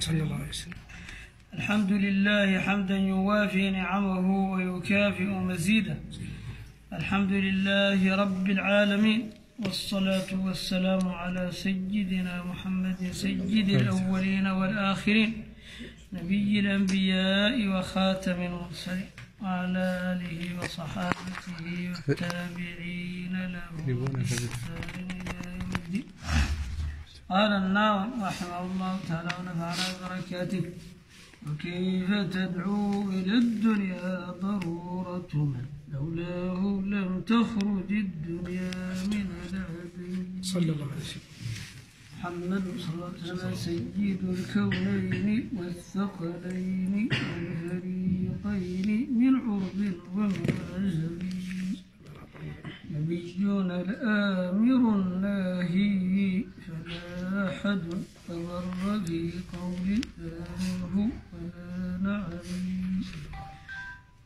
صلى الله عليه وسلم. الحمد لله حمدا يوافي نعمه ويكافئ مزيده. الحمد لله رب العالمين والصلاة والسلام على سيدنا محمد سيد الأولين والآخرين نبي الأنبياء وخاتم المرسلين وعلى آله وصحابته والتابعين لهم بإحسان إلى يوم الدين. قال الناظم رحمه الله تعالى ونفعنا ببركاته. وكيف تدعو إلى الدنيا ضرورة؟ من لولاه لم تخرج الدنيا من العدم صلى الله عليه وسلم. محمد صلى الله عليه وسلم سيد الكونين والثقلين والفريقين من عرب ومن عجم نبينا الآمر الناهي فلا أحد أضر في قول آمره ولا نعم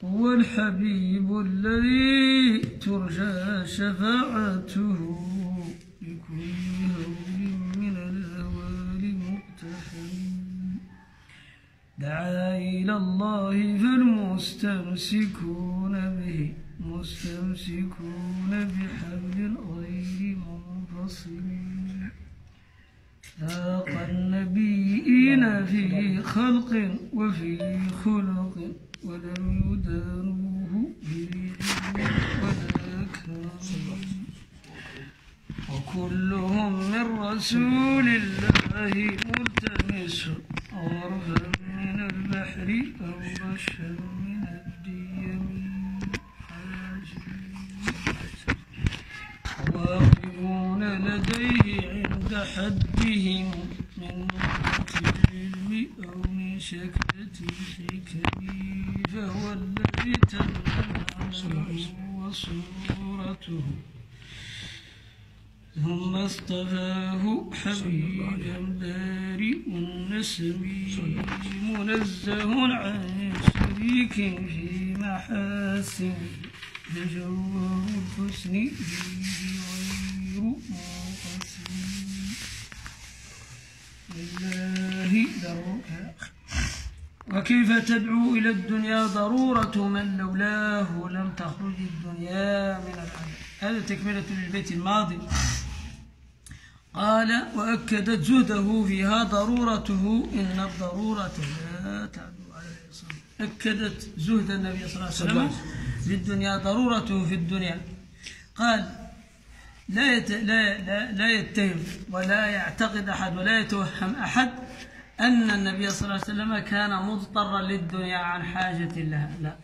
هو الحبيب الذي ترجى شفاعته لكل هول من الأهوال مقتحم. دعا إلى الله فالمستمسكون به مستمسكون بحبل غير منفصل. ذاق النبيين في خلق وفي خلق. ولم يدانوه بعلم ولا كرم وكلهم من رسول الله ملتمس غرفا من البحر أو رشا من الديم واقفون لديه عند حدهم من العلم أو من شكلة الحكم فهو الذي تمنى وصورته ثم اصطفاه حبيبا بارئ النسم منزه عن شريك في محاسن تجوه الحسن فيه غير لله وكيف تدعو إلى الدنيا ضرورة من لولاه لم تخرج الدنيا من العالم هذا تكملة للبيت الماضي. قال وأكدت زهده فيها ضرورته إن الضرورة لا تعدو على الإصابة أكدت زهد النبي صلى الله عليه وسلم في الدنيا ضرورته في الدنيا. قال لا يت... لا لا لا يتهم ولا يعتقد أحد ولا يتوهم أحد أن النبي صلى الله عليه وسلم كان مضطرا للدنيا عن حاجة لها. لا.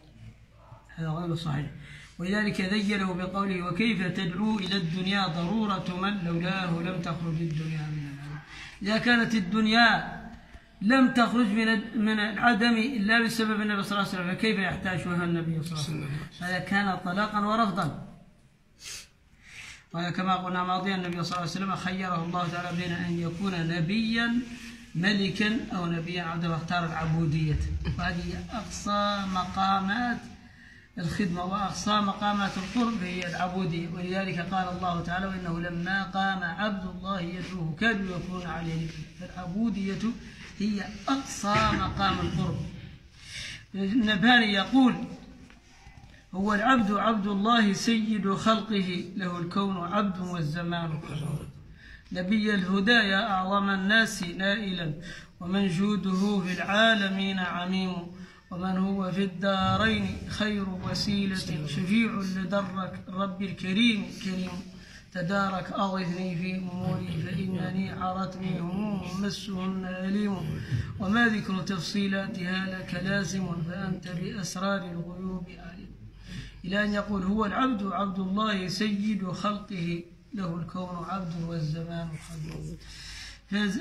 هذا غير صحيح. ولذلك ذيله بقوله وكيف تدعو إلى الدنيا ضرورة من لولاه لم تخرج الدنيا من العدم. إذا كانت الدنيا لم تخرج من من العدم إلا بسبب النبي صلى الله عليه وسلم فكيف يحتاجها النبي صلى الله عليه وسلم؟ هذا كان طلاقا ورفضا. وكما قلنا ماضيا النبي صلى الله عليه وسلم خيره الله تعالى بين أن يكون نبيا ملكا أو نبيا عبدا واختار العبودية. وهذه أقصى مقامات الخدمة وأقصى مقامات القرب هي العبودية. ولذلك قال الله تعالى وإنه لما قام عبد الله يدعوه كادوا يكون عليه. فالعبودية هي أقصى مقام القرب. النبهاني يقول هو العبد عبد الله سيد خلقه له الكون عبد والزمان نبي الهدى يا أعظم الناس نائلا. ومن جوده في العالمين عميم. ومن هو في الدارين خير وسيلة شفيع لدرك رب الكريم كريم. تدارك أغثني في أموري فإنني عرتني هموم مسهن أليم. وما ذكر تفصيلاتها لك لازم فأنت بأسرار الغيوب إلى أن يقول هو العبد عبد الله سيد خلقه له الكون عبد والزمان خادم.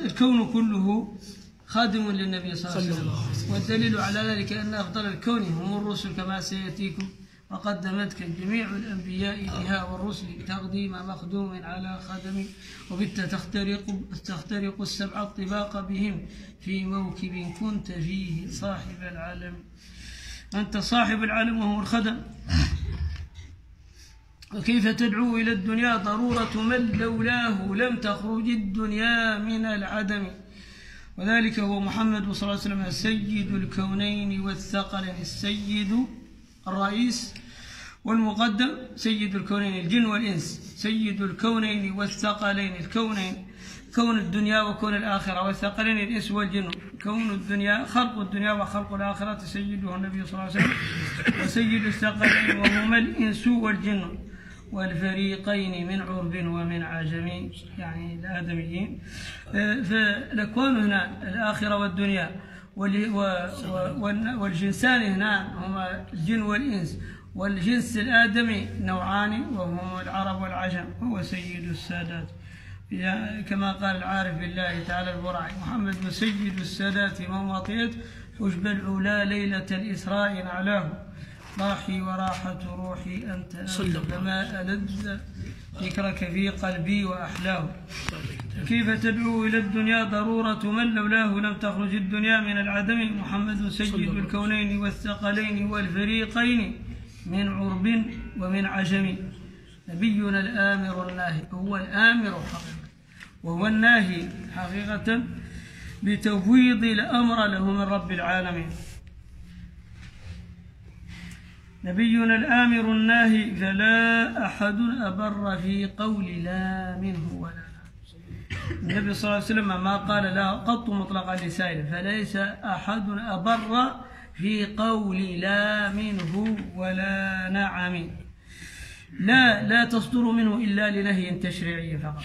الكون كله خادم للنبي صلى الله عليه وسلم. والدليل على ذلك أن أفضل الكون هم الرسل كما سيأتيكم. وقدمتك جميع الأنبياء بها والرسل تقديم مخدوم على خدم. وبت تخترق تخترق السبع الطباق بهم في موكب كنت فيه صاحب العالم أنت صاحب العالم وهو الخدم وكيف تدعو إلى الدنيا ضرورة من لولاه لم تخرج الدنيا من العدم. وذلك هو محمد صلى الله عليه وسلم سيد الكونين والثقلين السيد الرئيس والمقدم سيد الكونين الجن والإنس. سيد الكونين والثقلين الكونين. كون الدنيا وكون الآخرة والثقلين الإنس والجن. كون الدنيا خلق الدنيا وخلق الآخرة سيده النبي صلى الله عليه وسلم وسيد الثقلين وهما الإنس والجن والفريقين من عرب ومن عجم يعني الآدميين. فالأكوان هنا الآخرة والدنيا والجنسان هنا هما الجن والإنس والجنس الآدمي نوعان وهما العرب والعجم هو سيد السادات. كما قال العارف بالله تعالى البرعي محمد سيد السادات مواطيت حجب العلا ليلة الإسراء نعلاه راحي وراحة روحي أنت فما ألذ ذكرك في قلبي وأحلاه. كيف تدعو إلى الدنيا ضرورة من لولاه لم تخرج الدنيا من العدم؟ محمد سيد الكونين والثقلين والفريقين من عرب ومن عجم. نبينا الآمر الناهي هو الآمر حقيقة وهو الناهي حقيقة بتفويض الأمر له من رب العالمين. نبينا الآمر الناهي فلا أحد أبر في قول لا منه ولا النبي صلى الله عليه وسلم ما قال لا قط مطلقا لسائل فليس أحد أبر في قول لا منه ولا نعم. لا لا تصدر منه إلا لنهي تشريعي فقط.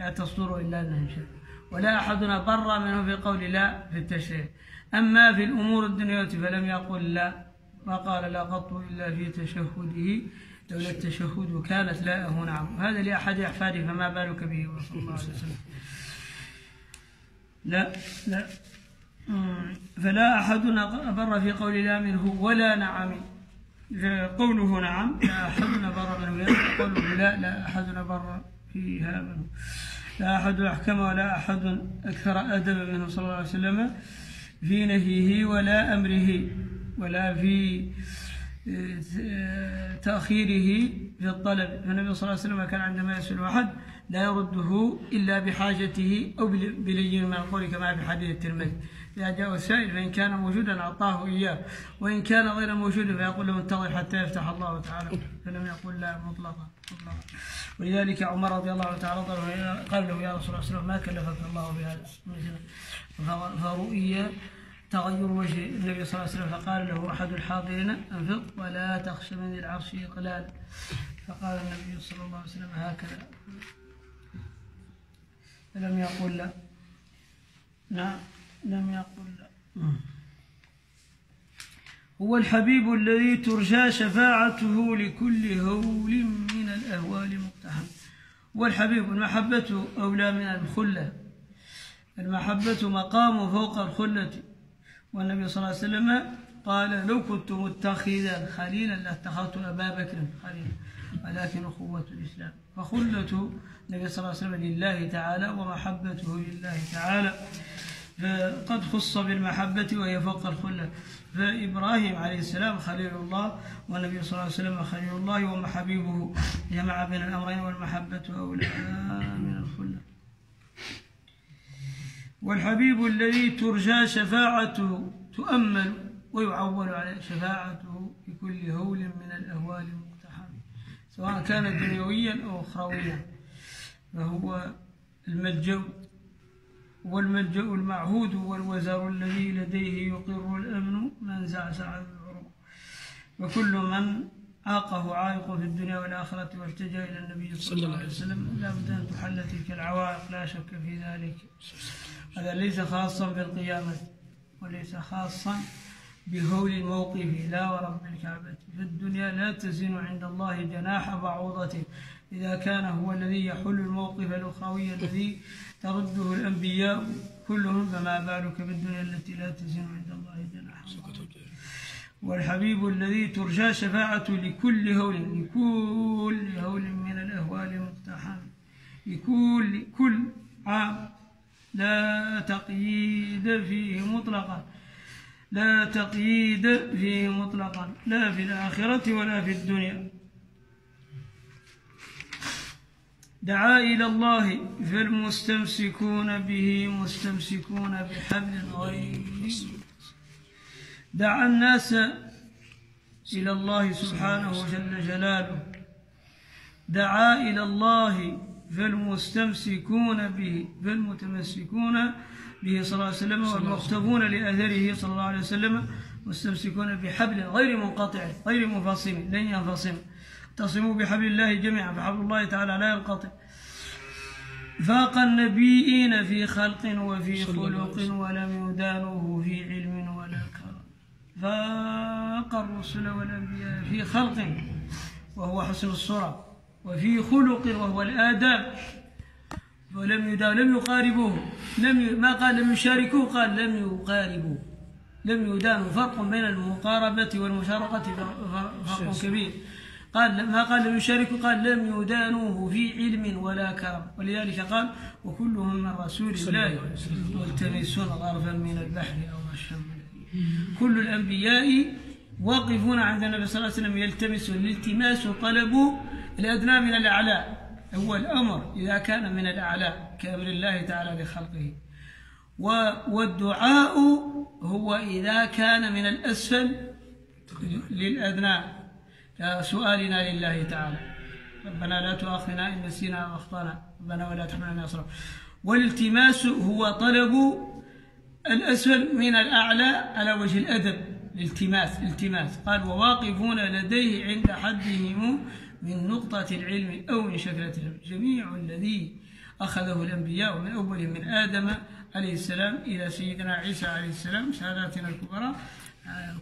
لا تصدر إلا لنهي شرعي ولا أحد أبر منه في قول لا في التشريع. أما في الأمور الدنيوية فلم يقل لا ما قال لا قط إلا في تشهده. لولا التشهد كانت لاءه نعم هذا لأحد أحفاده فما بالك به صلى الله عليه وسلم. لا لا. فلا أحد أبر في قول لا منه ولا نعم. قوله نعم لا أحد أبر منه. قوله لا لا أحد أبر فيها منه لا أحد أحكم ولا أحد أكثر أدبا منه صلى الله عليه وسلم في نهيه ولا أمره ولا في آه، تأخيره في الطلب. فالنبي صلى الله عليه وسلم كان عندما يسأل أحد لا يرده إلا بحاجته أو بلين من القول كما في حديث الترمذي. إذا جاء السائل فإن كان موجودا أعطاه إياه وإن كان غير موجود فيقول له انتظر حتى يفتح الله تعالى فلم يقل لا مطلقا مطلقا. ولذلك عمر رضي الله تعالى قال له يا رسول الله ما كلفك الله بهذا؟ فرؤي تغير وجه النبي صلى الله عليه وسلم فقال له أحد الحاضرين أنفق ولا تخش من العرش إقلال. فقال النبي صلى الله عليه وسلم هكذا. فلم يقل لا. نعم لم يقل لا. هو الحبيب الذي ترجى شفاعته لكل هول من الأهوال مقتحم والحبيب المحبة أولى من الخلة. المحبة مقام فوق الخلة. والنبي صلى الله عليه وسلم قال لو كنت متخذا خليلا لاتخذت أبا بكر خليلا. ولكن أخوة الإسلام. فخلة النبي صلى الله عليه وسلم لله تعالى ومحبته لله تعالى. فقد خص بالمحبة وهي فوق الخلة. فإبراهيم عليه السلام خليل الله والنبي صلى الله عليه وسلم خليل الله ومحبيبه جمع بين الأمرين والمحبة أولى من الخلة. والحبيب الذي ترجى شفاعته تؤمل ويعول على شفاعته في كل هول من الأهوال سواء كان دنيويا أو أخرويا فهو الملجأ والملجأ المعهود والوزر الذي لديه يقر الأمن من زعزع العروق وكل من عاقه عائق في الدنيا والآخرة والتجا إلى النبي صلى الله عليه وسلم لا بد أن تحل تلك العوائق لا شك في ذلك. هذا ليس خاصا بالقيامة وليس خاصا بهول الموقف لا ورب الكعبة في الدنيا لا تزن عند الله جناح بعوضة إذا كان هو الذي يحل الموقف الأخروي الذي ترده الأنبياء كلهم فما بالك بالدنيا التي لا تزن عند الله جناح والحبيب الذي ترجى شفاعته لكل هول لكل هول من الأهوال مقتحم لكل كل عام لا تقييد فيه مطلقا. لا تقييد فيه مطلقا. لا في الآخرة ولا في الدنيا. دعا إلى الله فالمستمسكون به مستمسكون بحبل غير. دعا الناس إلى الله سبحانه جل جلاله. دعا إلى الله فالمستمسكون به فالمتمسكون به صلى الله عليه وسلم والمقتفون لأثره صلى الله عليه وسلم مستمسكون بحبل غير منقطع غير منفصم لن ينفصم. اعتصموا بحبل الله جميعا فحبل الله تعالى لا ينقطع. فاق النبيين في خلق وفي خلق ولم يدانوه في علم ولا كرم. فاق الرسل والأنبياء في خلق وهو حسن الصورة وفي خلق وهو الآداب. ولم يدان لم يقاربوه. لم ي... ما قال لم يشاركوه؟ قال لم يقاربوه. لم يدانوا فرق بين المقاربة والمشارقة فرق كبير. قال ما قال لم يشاركوا؟ قال لم يدانوه في علم ولا كرم. ولذلك قال وكلهم من رسول الله ملتمسون غرفا من البحر أو رشا كل الأنبياء واقفون عند النبي صلى الله عليه وسلم يلتمسون. الالتماس وطلبوا الأدنى من الأعلى. هو الأمر إذا كان من الأعلى كأمر الله تعالى لخلقه والدعاء هو إذا كان من الأسفل للأدنى كسؤالنا لله تعالى. ربنا لا تؤاخذنا إن نسينا وأخطأنا ربنا ولا تحملنا إصرا والالتماس هو طلب الأسفل من الأعلى على وجه الأدب. الالتماس التماس قال وواقفون لديه عند حدهم من نقطة العلم أو من شكلة العلم. جميع الذي أخذه الأنبياء من أولهم من آدم عليه السلام إلى سيدنا عيسى عليه السلام ساداتنا الكبرى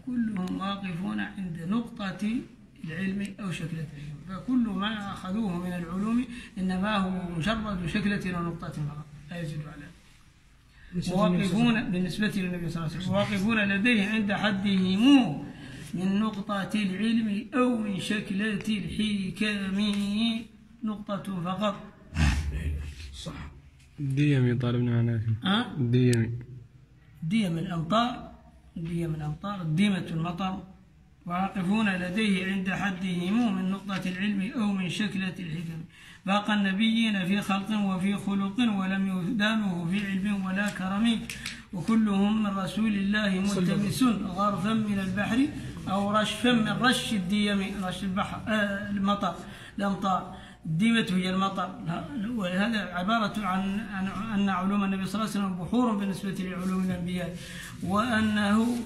كلهم واقفون عند نقطة العلم أو شكلة العلم. فكل ما أخذوه من العلوم إنما هو مجرد شكلة ونقطة فقط لا يزيد على واقفون بالنسبة للنبي صلى الله عليه وسلم. واقفون لديه عند حدهم من نقطة العلم أو من شكلة الحكم نقطة فقط. صح. ديمي طالبنا عنها ها؟ ديمي ديم الأمطار ديم الأمطار ديمة المطر. واقفون لديه عند حدهم من نقطة العلم أو من شكلة الحكم. باقى النبيين في خلق وفي خلق ولم يدانه في علم ولا كرم. وكلهم من رسول الله ملتمس غرفا من البحر. أو رشفا من رش الديم رش البحر آه المطر الأمطار. الديمة هي المطر. وهذا عبارة عن أن علوم النبي صلى الله عليه وسلم بحور بالنسبة لعلوم الأنبياء وأنه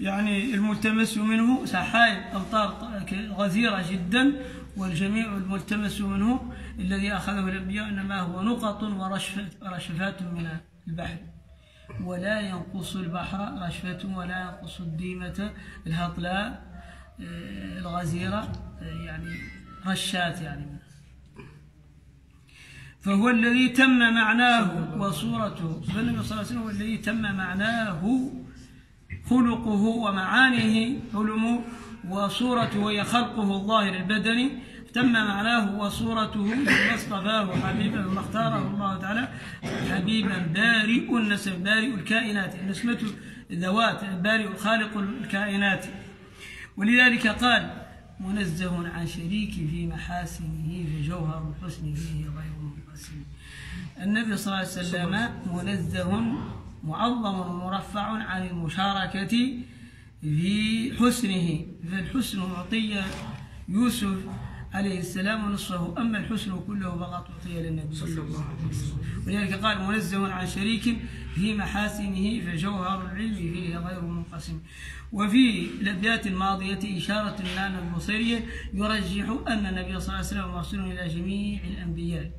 يعني الملتمس منه سحائب أمطار غزيرة جدا والجميع الملتمس منه الذي أخذه الأنبياء إنما هو نقط ورشفات من البحر. ولا ينقص البحر رشفة ولا ينقص الديمة الهطلاء آه، الغزيرة آه، يعني رشات يعني. فهو الذي تم معناه وصورته فالنبي صلى الله عليه وسلم هو الذي تم معناه خلقه ومعانيه حلمه وصورته وهي خلقه الظاهر البدني. تم معناه وصورته ثم اصطفاه حبيبا ثم اختاره الله تعالى حبيبا بارئ النسب بارئ الكائنات نسمة الذوات بارئ خالق الكائنات. ولذلك قال منزه عن شريك في محاسنه فجوهر الحسن فيه غير منقسم النبي صلى الله عليه وسلم منزه معظم مرفع عن المشاركة في حسنه. فالحسن معطي يوسف عليه السلام ونصفه أما الحسن كله فقط أعطي للنبي صلى الله عليه وسلم. ولذلك قال منزه عن شريك في محاسنه فجوهر العلم فيه غير منقسم. وفي الأبيات الماضية إشارة لنا البصيرية يرجح أن النبي صلى الله عليه وسلم مرسول إلى جميع الأنبياء.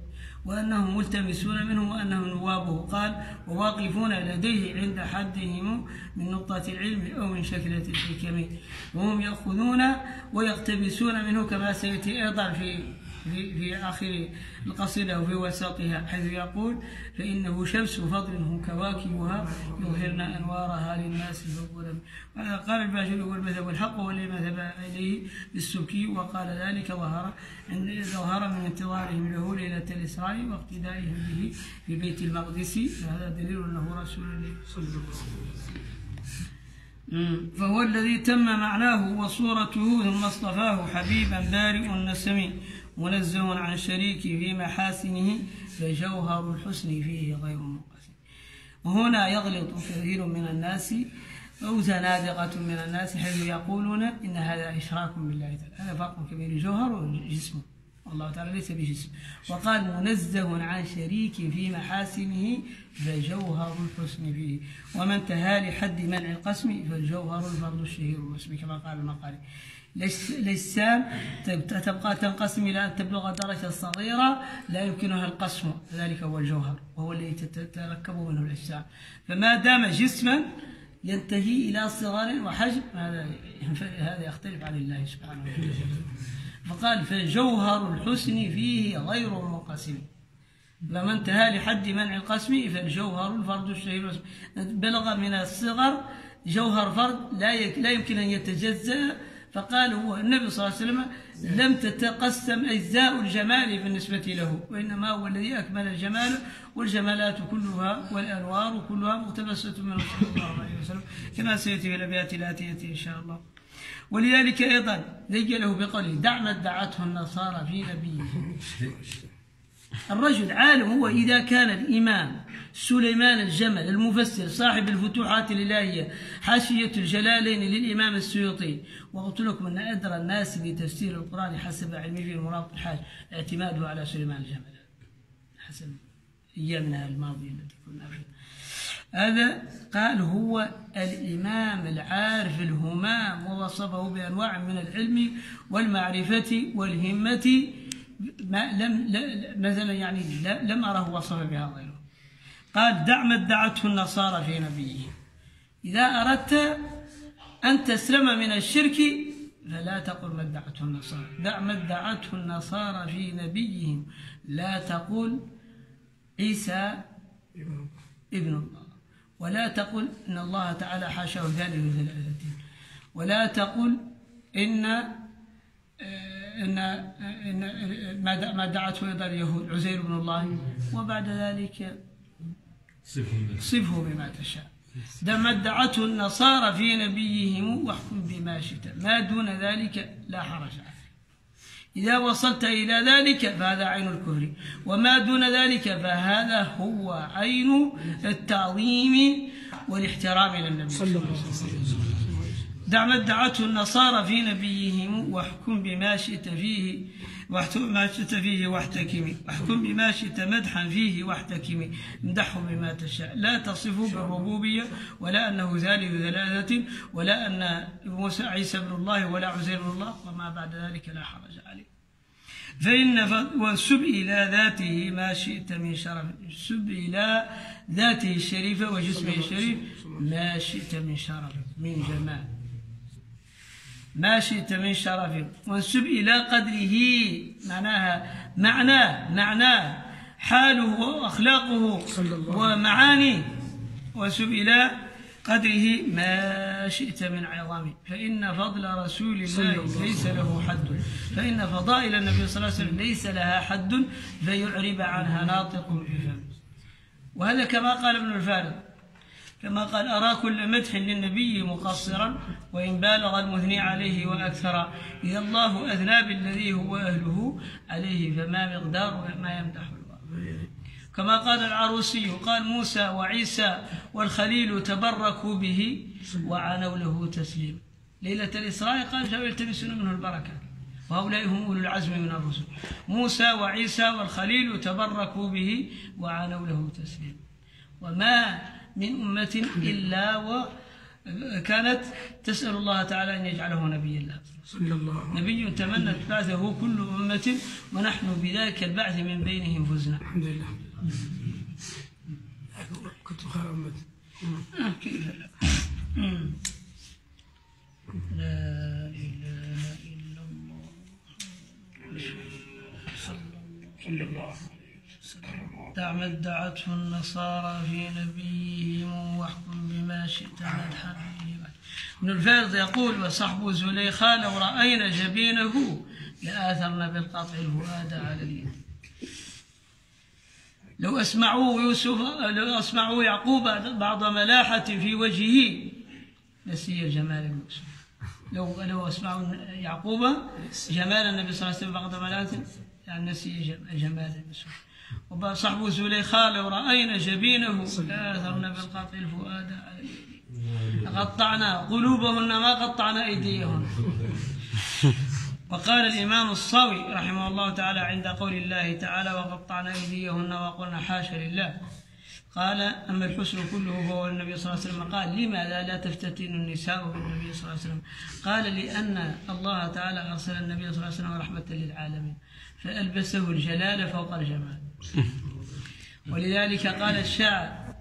وأنهم ملتمسون منه وأنهم نوابه. قال وواقفون لديه عند حدهم من نقطة العلم أو من شكلة الحكم. وهم يأخذون ويقتبسون منه كما سيأتي أيضا في في, في آخر القصيدة وفي وسطها حيث يقول فإنه شمس فضل هم كواكبها يظهرن أنوارها للناس فالظلم قال الباشر والمذهب والحق والذي مذهب إليه بالسكي وقال ذلك ظهر عند ظهر من انتظارهم له ليلة الإسراء واقتدائهم به في بيت المقدس. فهذا دليل أنه رسول صلى الله. عليه وسلم فهو الذي تم معناه وصورته ثم اصطفاه حبيبا بارئ النسم منزه عن الشريك في محاسنه فجوهر الحسن فيه غير منقسم. وهنا يغلط كثير من الناس أو زنادقة من الناس حيث يقولون إن هذا إشراك بالله تعالى. هذا فرق كبير. جوهر وجسم والله تعالى ليس بجسم. وقال منزه عن شريك في محاسنه فجوهر الحسن فيه. ومن انتهى لحد منع القسم فالجوهر الفرد الشهير والاسم كما قال المقالي. ليس- الأجسام تب- تبقى تنقسم إلى أن تبلغ درجة صغيرة لا يمكنها القسم. ذلك هو الجوهر وهو الذي تت- تتركب منه الأجسام فما دام جسما ينتهي إلى صغر وحجم هذا هذا يختلف عن الله سبحانه وتعالى. فقال فجوهر الحسن فيه غير منقسم. لما انتهى لحد منع القسم فالجوهر الفرد الشهير. بلغ من الصغر جوهر فرد لا لا يمكن أن يتجزأ فقال هو النبي صلى الله عليه وسلم لم تتقسم أجزاء الجمال بالنسبة له وإنما هو الذي أكمل الجمال والجمالات كلها والأنوار كلها مقتبسة منه صلى الله عليه وسلم. كما سيأتي في الأبيات الاتيه إن شاء الله. ولذلك أيضا له بقوله دع ما ادعته النصارى في نبيه. الرجل عالم هو إذا كان الإمام سليمان الجمل المفسر صاحب الفتوحات الإلهية حاشية الجلالين للإمام السيوطي. وقلت لكم أن أدرى الناس بتفسير القرآن حسب علمي في المرابط الحاج. اعتماده على سليمان الجمل. حسب أيامنا الماضية التي كنا فيها. هذا قال هو الإمام العارف الهمام ووصفه بأنواع من العلم والمعرفة والهمة ما لم لا- مثلا يعني لم أره وصف بها قال دع ما ادعته النصارى في نبيهم إذا أردت أن تسلم من الشرك فلا تقل ما ادعته النصارى. دع ما ادعته النصارى في نبيهم. لا تقل عيسى ابن الله. ولا تقل إن الله تعالى حاشاه ذلك ثلاثة ولا تقل إن آه، إن إن ما د- ما دعته أيضا اليهود عزير بن الله. وبعد ذلك صفه بما تشاء. ده ما ادعته النصارى في نبيهم واحكم بما شئت. ما دون ذلك لا حرج عليه. إذا وصلت إلى ذلك فهذا عين الكفر. وما دون ذلك فهذا هو عين التعظيم والاحترام للنبي صلى الله عليه وسلم. دع ما ادعته النصارى في نبيهم واحكم بما شئت فيه واحكم بما شئت فيه واحتكمي واحكم بما شئت مدحا فيه واحتكمي امدحه بما تشاء. لا تصفه بالربوبية ولا أنه ذلك ثلاثة ولا أن موسى عيسى ابن الله ولا عزير الله وما بعد ذلك لا حرج عليه. فإن ف... وسب إلى ذاته ما شئت من شرف. سب إلى ذاته الشريفة وجسمه الشريف ما شئت من شرف من جمال. ما شئت من شرف. وانسب إلى قدره. معناها معناه معناه حاله وأخلاقه ومعانيه. وانسب إلى قدره. ما شئت من عظام. فإن فضل رسول الله ليس له حد. فإن فضائل النبي صلى الله عليه وسلم ليس لها حد فيعرب عنها ناطق بفم وهذا كما قال ابن الفارض كما قال أرى كل مدح للنبي مقصرا وإن بالغ المثني عليه وأكثر. إذا الله أثنى بالذي هو أهله عليه فما مقدار ما يمدح كما قال العروسي قال موسى وعيسى والخليل تبركوا به وعنوا له تسليما ليلة الإسراء قال جاءوا يلتمسون منه البركة؟ وهؤلاء هم أولو العزم من الرسل. موسى وعيسى والخليل تبركوا به وعنوا له تسليما وما من أمة إلا وكانت تسأل الله تعالى أن يجعله نبيا لها صلى الله عليه نبي تمنت بعثه كل أمة ونحن بذلك البعث من بينهم فزنا. الحمد لله. كنت خير أمة. آه، كيف لا؟ مم. لا إله إلا الله. صلى الله دع ما ادعته النصارى في نبيهم واحكم بما شئت مدحا. ابن الفارض يقول وصحب زليخا لو رأينا جبينه لآثرنا بالقطع الفؤاد على اليد. لو أسمعوا يوسف لو أسمعوا يعقوب بعض ملاحة في وجهه نسي جمال يوسف. لو لو أسمعوا يعقوب جمال النبي صلى الله عليه وسلم بعض ملاحة يعني نسي جم- جمال النسوة وصحبه زليخا لو رأينا جبينه. لا أثرنا بالقطع الفؤاد. قطعنا قلوبهن ما قطعنا أيديهن. وقال الإمام الصاوي رحمه الله تعالى عند قول الله تعالى وقطعنا أيديهن وقلنا حاشا لله. قال أما الحسن كله فهو النبي صلى الله عليه وسلم. قال لماذا لا تفتتن النساء بالنبي صلى الله عليه وسلم؟ قال لأن الله تعالى أرسل النبي صلى الله عليه وسلم رحمة للعالمين فألبسه الجلال فوق الجمال. ولذلك قال الشاعر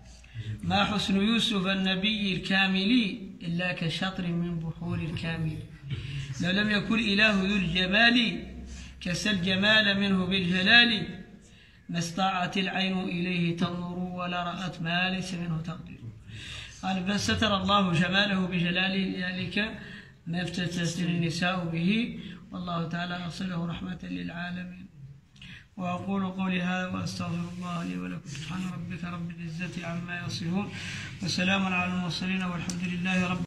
ما حسن يوسف النبي الكامل إلا كشطر من بحور الكامل. لو لم يكن إله ذو الجمال كسى الجمال منه بالجلال ما استطاعت العين إليه تنظر ولا رأت ما ليس منه تقدير. قال بل ستر الله جماله بجلاله ذلك ما افتتت النساء به. والله تعالى أرسله رحمة للعالمين. وأقول قولي هذا وأستغفر الله لي ولكم. سبحان ربك رب العزة عما يصفون. وسلام على المرسلين والحمد لله رب